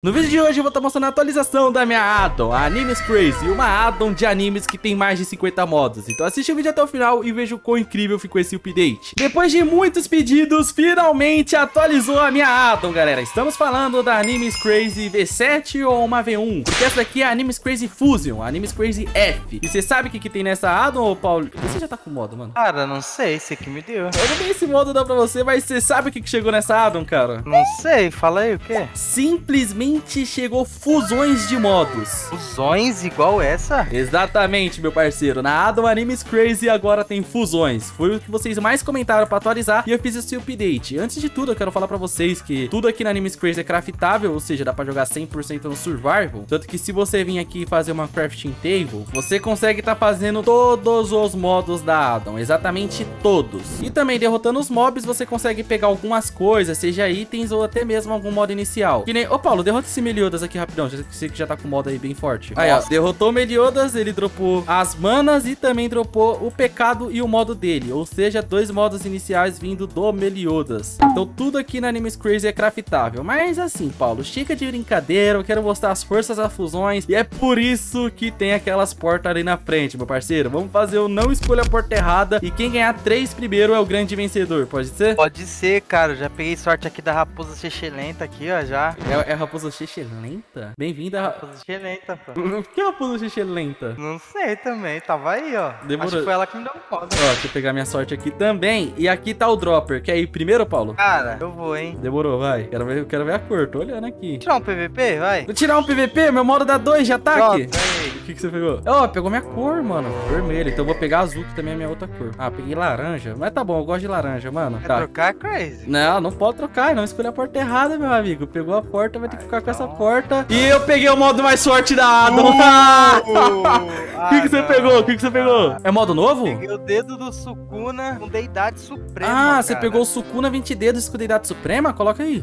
No vídeo de hoje eu vou estar mostrando a atualização da minha addon, a Animes Crazy, uma addon de animes que tem mais de 50 modos. Então assiste o vídeo até o final e veja o quão incrível ficou esse update. Depois de muitos pedidos, finalmente atualizou a minha addon, galera. Estamos falando da Animes Crazy V7 ou uma V1, porque essa daqui é a Animes Crazy Fusion, a Animes Crazy F. E você sabe o que, que tem nessa addon, ô Paulo? Você já tá com modo, mano? Cara, não sei, esse aqui me deu. Eu não tenho esse modo não pra você, mas você sabe o que, que chegou nessa addon, cara? Não sei, fala aí o quê? Simplesmente chegou fusões de modos. Fusões igual essa? Exatamente, meu parceiro. Na Adam Animes Crazy agora tem fusões. Foi o que vocês mais comentaram pra atualizar e eu fiz esse update. Antes de tudo, eu quero falar pra vocês que tudo aqui na Animes Crazy é craftável, ou seja, dá pra jogar 100% no survival. Tanto que se você vir aqui fazer uma crafting table, você consegue estar tá fazendo todos os modos da Adam, exatamente todos. E também derrotando os mobs, você consegue pegar algumas coisas, seja itens ou até mesmo algum modo inicial. Que nem... Ô, Paulo, derrota esse Meliodas aqui rapidão. Já sei que já tá com o modo aí bem forte. Aí, ó. Derrotou o Meliodas, ele dropou as manas e também dropou o pecado e o modo dele. Ou seja, dois modos iniciais vindo do Meliodas. Então tudo aqui na Animes Crazy é craftável. Mas assim, Paulo, chega de brincadeira. Eu quero mostrar as forças das fusões. E é por isso que tem aquelas portas ali na frente, meu parceiro. Vamos fazer o não escolha a porta errada. E quem ganhar três primeiro é o grande vencedor. Pode ser? Pode ser, cara. Já peguei sorte aqui da raposa Chechelenta aqui, ó, já. É, é a raposa Chechelenta? lenta? Bem-vinda. Raposa xixi lenta, pô. Por que raposa xixi lenta? Não sei também, tava aí, ó. Demorou. Acho que foi ela que me deu um foda. Ó, deixa eu pegar minha sorte aqui também. E aqui tá o dropper. Quer ir primeiro, Paulo? Cara, eu vou, hein. Demorou, vai. Quero ver, quero ver a cor, tô olhando aqui. Tirar um PVP, vai. Vou tirar um PVP? Meu modo dá dois de ataque. Pronto, o que, que você pegou? Ó, oh, pegou minha cor, mano. Vermelho. Então eu vou pegar azul, que também é minha outra cor. Ah, peguei laranja. Mas tá bom, eu gosto de laranja, mano. Tá. trocar, Crazy? Não, não pode trocar. Não escolher a porta errada, meu amigo. Pegou a porta, vai ter que ficar com essa porta. E eu peguei o modo mais forte da Adam. O que, que você pegou? O que, que você pegou? É modo novo? Peguei o dedo do Sukuna com deidade suprema. Ah, cara. você pegou o Sukuna 20 dedos com deidade suprema? Coloca aí.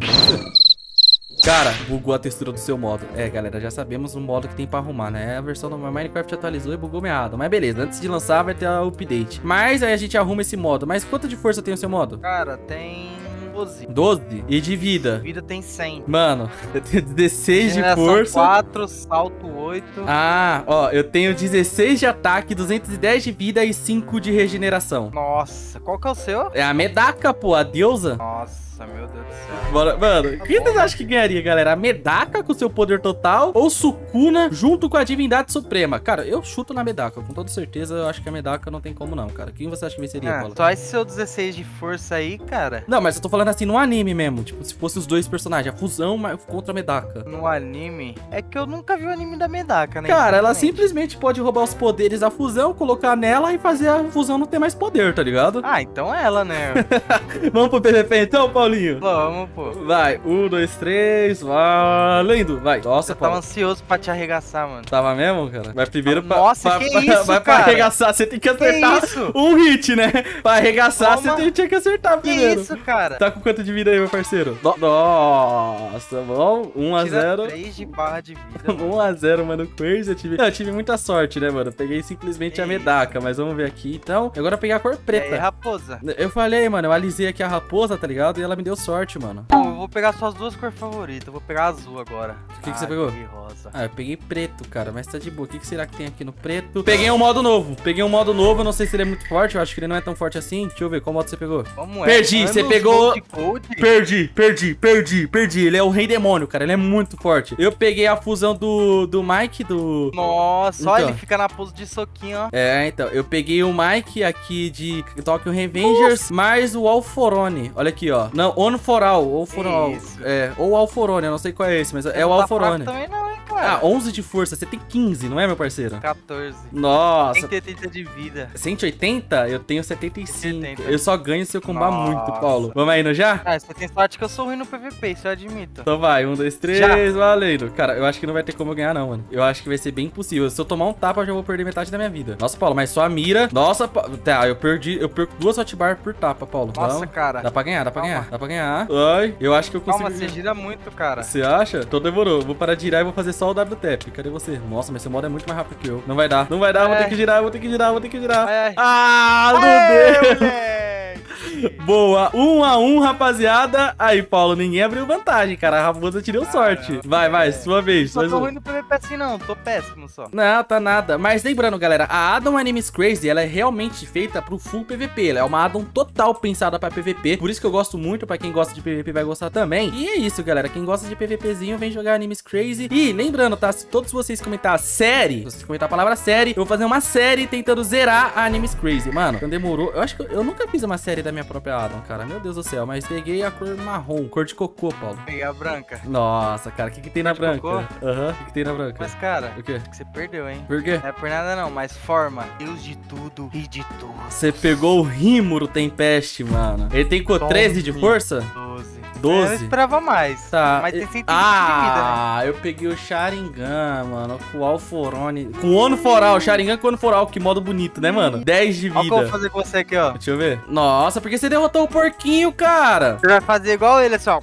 Cara, bugou a textura do seu modo. É, galera, já sabemos o modo que tem pra arrumar, né? A versão do Minecraft atualizou e bugou meado. Mas beleza, antes de lançar vai ter o update. Mas aí a gente arruma esse modo. Mas quanto de força tem o seu modo? Cara, tem 12. 12? E de vida? Vida tem 100. Mano, eu tenho 16 de força. 4, salto 8. Ah, ó, eu tenho 16 de ataque, 210 de vida e 5 de regeneração. Nossa, qual que é o seu? É a Medaka, pô, a deusa. Nossa. Nossa, meu Deus do céu. Bora, mano, quem vocês acham que ganharia, galera? A Medaka com seu poder total ou Sukuna junto com a Divindade Suprema? Cara, eu chuto na Medaka, com toda certeza eu acho que a Medaka não tem como não, cara. Quem você acha que venceria, ah, Paulo? Só esse seu 16 de força aí, cara. Não, mas eu tô falando assim no anime mesmo, tipo, se fosse os dois personagens, a fusão contra a Medaka. No anime? É que eu nunca vi o anime da Medaka, né? Cara, ela simplesmente pode roubar os poderes da fusão, colocar nela e fazer a fusão não ter mais poder, tá ligado? Ah, então é ela, né? Vamos pro PVP então, Paulinho? Vamos pô. Vai, um, dois, três, valendo. Vai. Nossa, Eu tava ansioso pra te arregaçar, mano. Tava mesmo, cara? Vai primeiro pra. Nossa, pra, que pra, isso, Vai cara? pra arregaçar, você tem que acertar que um hit, né? Pra arregaçar, Toma. você tinha que acertar primeiro. Que isso, cara? Tá com quanto de vida aí, meu parceiro? Nossa, bom. 1 a 0 3 de barra de vida. 1 a 0 mano. Crazy. Eu tive... eu tive muita sorte, né, mano? Eu peguei simplesmente a medaka, mas vamos ver aqui. Então, agora eu peguei a cor preta. É, raposa. Eu falei, mano, eu alisei aqui a raposa, tá ligado? E ela me deu sorte, mano. Eu vou pegar suas duas cores favoritas. Eu vou pegar azul agora. O que, que você pegou? Rosa. Ah, eu peguei preto, cara. Mas tá de boa. O que, que será que tem aqui no preto? Peguei um modo novo. Peguei um modo novo. Eu não sei se ele é muito forte. Eu acho que ele não é tão forte assim. Deixa eu ver. Qual modo você pegou? Como é? Perdi. Você pegou... Perdi, perdi, perdi, perdi. Ele é o rei demônio, cara. Ele é muito forte. Eu peguei a fusão do, do Mike, do... Nossa, então. olha, ele fica na pose de soquinho, ó. É, então. Eu peguei o Mike aqui de Tokyo Revengers, Nossa. mais o Alforone. Olha aqui, ó. Não, On For All. Ou For All. É, ou Alforone, eu não sei qual é esse, mas é o tá Alforone. Também não, Ah, 11 de força, você tem 15, não é, meu parceiro? 14. Nossa. 180 de vida. 180? Eu tenho 75. 70. Eu só ganho se eu combar Nossa. muito, Paulo. Vamos aí no já? Ah, você tem sorte que eu sou ruim no PVP, isso eu admito. Então vai, um, dois, três, já. valendo. Cara, eu acho que não vai ter como eu ganhar, não, mano. Eu acho que vai ser bem impossível. Se eu tomar um tapa, eu já vou perder metade da minha vida. Nossa, Paulo, mas só a mira. Nossa, pa... tá, eu perdi. Eu perco duas hotbar por tapa, Paulo. Nossa, então, cara. Dá pra ganhar, dá pra Calma. ganhar. Dá pra ganhar. Ai, eu acho que eu consigo. Calma, você gira muito, cara. Você acha? Então demorou. Vou parar de girar e vou fazer só o WTF. Cadê você? Nossa, mas seu modo é muito mais rápido que eu. Não vai dar. Não vai dar. É. Vou ter que girar, vou ter que girar, vou ter que girar. É. Ah, não deu. Boa. Um a um, rapaziada. Aí, Paulo, ninguém abriu vantagem, cara. A raposa te deu sorte. Vai, vai, sua vez. Mais tô um. ruim no PVP assim não, tô péssimo só. Não, tá nada. Mas lembrando, galera, a Addon Animes Crazy, ela é realmente feita pro full PVP. Ela é uma Addon total pensada pra PVP. Por isso que eu gosto muito, pra quem gosta de PVP vai gostar também. E é isso, galera. Quem gosta de PVPzinho, vem jogar Animes Crazy. E lembrando, tá? Se todos vocês comentar série, se vocês comentar a palavra série, eu vou fazer uma série tentando zerar a Animes Crazy. Mano, então demorou. Eu acho que eu, eu nunca fiz uma série da minha própria Addon, cara. Meu Deus do céu. Mas peguei a cor marrom, cor de cocô, Paulo. Peguei a branca. Nossa, cara, o que, que tem na de branca? Aham, o que, que tem na branca? Mas cara, O quê? você perdeu, hein? Por quê? Não é por nada não, mas forma. Deus de tudo e de tudo. Você pegou o Rímuro Tempeste, mano. Ele tem com Tome. 13 de força? 12. 12? Eu esperava mais. Tá. Mas tem e- 120 de vida, né? Ah, eu peguei o Sharingan, mano. Com o Alforone. Com o Ono Foral. Sharingan com o Ono Foral. Que modo bonito, né, mano? 10 de Olha o que eu vou vida. fazer com você aqui, ó. Deixa eu ver. Nossa, porque você derrotou o porquinho, cara? Você vai fazer igual ele, assim, ó.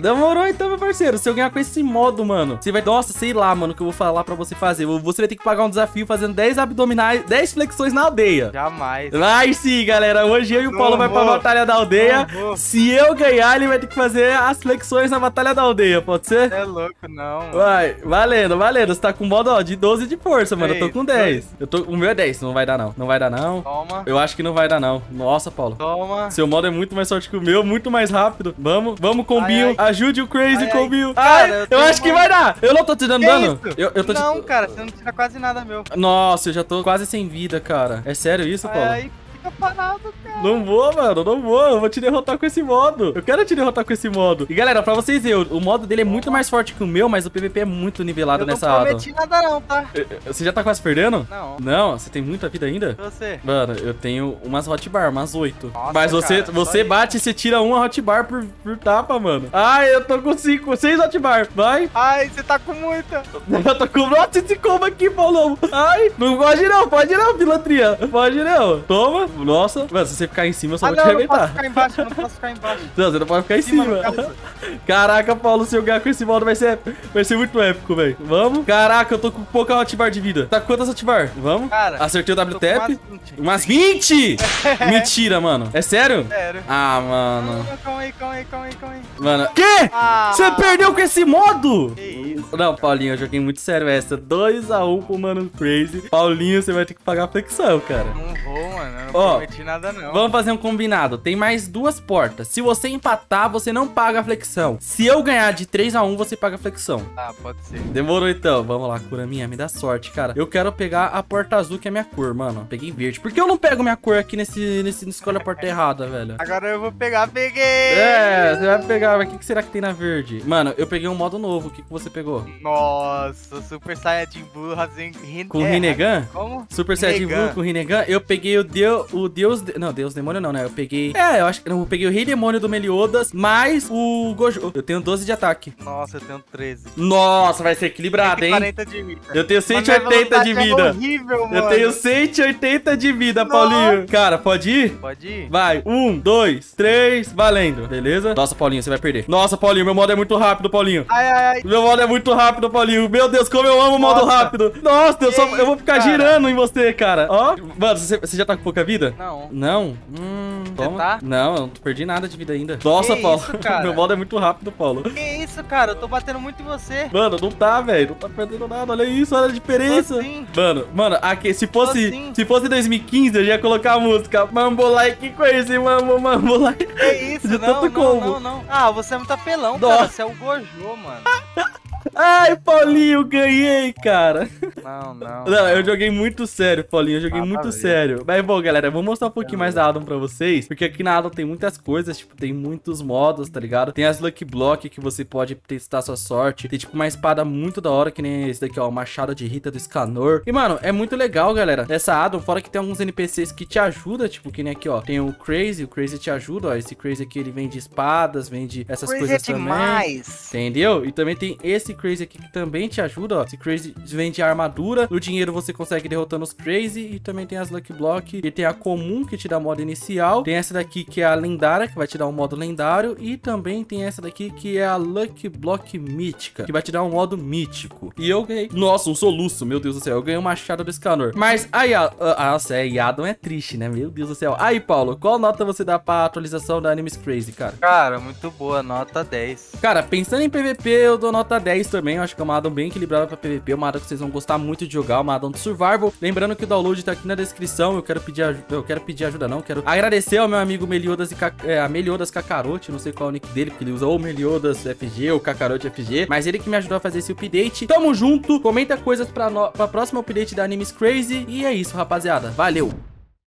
Demorou então, meu parceiro. Se eu ganhar com esse modo, mano, você vai. Nossa, sei lá, mano, o que eu vou falar pra você fazer. Você vai ter que pagar um desafio fazendo 10 abdominais, 10 flexões na aldeia. Jamais. Vai sim, galera. Hoje eu e o Não Paulo vai pra batalha da aldeia. Se eu ganhar, ele vai ter que fazer as flexões na batalha da aldeia, pode ser? É louco, não. mano. Vai, valendo, valendo. Você tá com modo, ó, de 12 de força, mano. Eu tô Três, com 10. Eu tô, o meu é 10, não vai dar não. Não vai dar não. Toma, Eu acho que não vai dar não. Nossa, Paulo. toma. Seu modo é muito mais forte que o meu, muito mais rápido. Vamos, vamos, Combinho. Ai, Ajude o Crazy, Ai, ai. Combinho. Cara, Ai, eu eu, acho que vai dar. Eu não tô te dando Que dano. isso? Eu, eu tô te... Não, cara, você não tira quase nada, meu. Nossa, eu já tô quase sem vida, cara. É sério isso, Paulo? Aí fica parado. Não vou, mano, não vou. Eu vou te derrotar com esse modo. Eu quero te derrotar com esse modo. E galera, pra vocês verem, o modo dele é muito mais forte que o meu, mas o PVP é muito nivelado Eu não nessa Addon. prometi nada não, tá? Você já tá quase perdendo? Não. Não, você tem muita vida ainda? Você. Mano, eu tenho umas hotbar, umas oito. Nossa, Mas você, cara, você bate e você tira uma hotbar por, por tapa, mano. Ai, eu tô com cinco, seis hotbar. Vai. Ai, você tá com muita. Eu tô com. Nossa, esse combo aqui, Paulão. Ai, não pode não, pode não, pilantria. Pode não. Toma. Nossa. Mano, se você ficar em cima, eu só Ah, vou não, te eu não posso arrebentar. ficar embaixo, eu não posso ficar embaixo. Não, você não pode ficar em Cima, cima. Caraca, Paulo, se eu ganhar com esse modo vai ser, vai ser muito épico, velho. Vamos? Caraca, eu tô com pouca hotbar de vida. Tá com quantas hotbar? Vamos? Cara, Acertei o W-tap. umas 20. Umas 20? Mentira, mano. É sério? Sério. Ah, mano. Calma aí, calma aí, calma aí, calma aí. Mano. Quê? Ah, Você perdeu com esse modo? Que? Não, Paulinho, eu joguei muito sério essa. 2x1 pro Mano Crazy. Paulinho, você vai ter que pagar a flexão, cara. Não vou, mano. Eu não Ó, prometi nada, não. Vamos fazer um combinado. Tem mais duas portas. Se você empatar, você não paga a flexão. Se eu ganhar de 3x1, você paga a flexão. Tá, pode ser. Demorou então. Vamos lá, cura minha, me dá sorte, cara. Eu quero pegar a porta azul, que é minha cor, mano. Peguei verde. Por que eu não pego minha cor aqui nesse, nesse escolha a porta errada, velho? Agora eu vou pegar, peguei! É, você vai pegar, mas o que, que será que tem na verde? Mano, eu peguei um modo novo. O que, que você pegou? Nossa, Super Saiyajin Blue Rasen... Com o é, Rinnegan? Como? Super Saiyajin. Blue com o Rinnegan, eu peguei o Deus. O Deus. de- Não, Deus Demônio não, né? Eu peguei. É, eu acho que. não, Eu peguei o Rei Demônio do Meliodas, mais o Gojo. Eu tenho 12 de ataque. Nossa, eu tenho 13. Nossa, vai ser equilibrado, hein? 40 de vida. Eu tenho Mas minha 180 de velocidade vida. É horrível, mano. Eu tenho 180 de vida, Nossa. Paulinho. Cara, pode ir? Pode ir? Vai, um, dois, três, valendo. Beleza? Nossa, Paulinho, você vai perder. Nossa, Paulinho, meu modo é muito rápido, Paulinho. Ai, ai, ai. Meu modo é muito rápido, Paulinho. Meu Deus, como eu amo o modo rápido. Nossa, eu, só, Que eu vou ficar cara? girando em você, cara. Ó. Mano, você, você já tá com pouca vida? Não. Não? Hum, toma. tá? Não, eu não perdi nada de vida ainda. Nossa, Que Paulo. isso? Meu modo é muito rápido, Paulo. Que isso, cara? Eu tô batendo muito em você. Mano, não tá, velho. Não tá perdendo nada. Olha isso, olha a diferença. Tô sim. Mano, mano, aqui, se fosse, sim. se fosse 2015, eu já ia colocar a música Mambo Like Crazy, Mambo, Mambo Like. Que isso? De não, tanto não, combo. não, não. Ah, você é muito apelão, Nossa. cara. Você é o Gojo, mano. Ai, Paulinho, ganhei, cara. Não, não. Não, eu joguei muito sério, Paulinho. Eu joguei Ah, muito tá sério. Mas, bom, galera, eu vou mostrar um pouquinho mais da Adam pra vocês. Porque aqui na Adam tem muitas coisas, tipo, tem muitos modos, tá ligado? Tem as Lucky Block que você pode testar sua sorte. Tem, tipo, uma espada muito da hora, que nem esse daqui, ó. O Machado de Rita do Scanor. E, mano, é muito legal, galera. Essa Adam, fora que tem alguns NPCs que te ajudam, tipo, que nem aqui, ó. Tem o Crazy, o Crazy te ajuda, ó. Esse Crazy aqui, ele vende espadas, vende essas Crazy coisas é também. demais. Entendeu? E também tem esse Crazy aqui que também te ajuda, ó. Esse Crazy vende armadura. No dinheiro você consegue derrotando os Crazy. E também tem as Lucky Block. E tem a comum que te dá modo inicial. Tem essa daqui que é a lendária, que vai te dar um modo lendário. E também tem essa daqui que é a Lucky Block mítica, que vai te dar um modo mítico. E eu ganhei. Nossa, um soluço, meu Deus do céu. Eu ganhei o machado do escanor. Mas aí, a, a, nossa, é, Yadon é triste, né? Meu Deus do céu. Aí, Paulo, qual nota você dá pra atualização da Animes Crazy, cara? Cara, muito boa, nota 10. Cara, pensando em PVP, eu dou nota 10 também. Eu acho que é uma addon bem equilibrada pra PVP. Uma addon que vocês vão gostar muito de jogar, uma addon de survival. Lembrando que o download tá aqui na descrição. Eu quero pedir ajuda. Eu quero pedir ajuda, não. Quero agradecer ao meu amigo Meliodas e é, Meliodas Kakarote. Não sei qual é o nick dele, porque ele usa ou Meliodas FG ou Kakarote FG. Mas ele que me ajudou a fazer esse update. Tamo junto. Comenta coisas pra, pra próxima update da Animes Crazy. E é isso, rapaziada. Valeu!